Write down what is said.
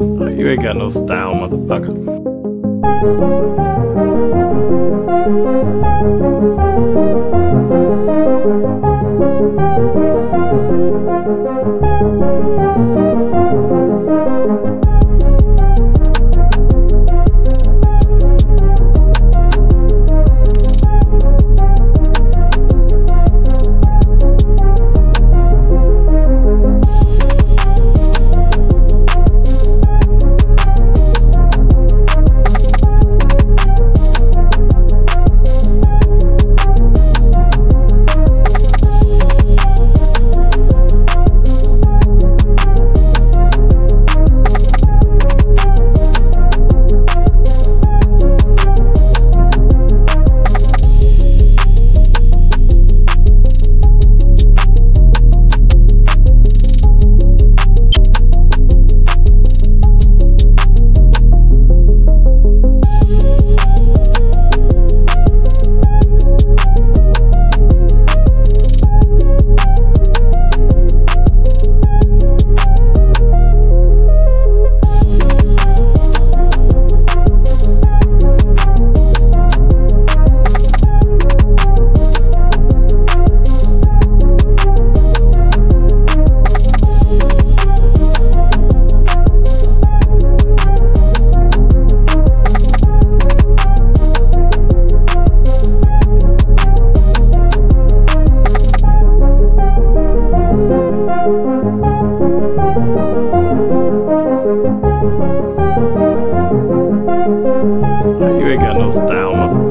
You ain't got no style, motherfucker. You ain't got no style,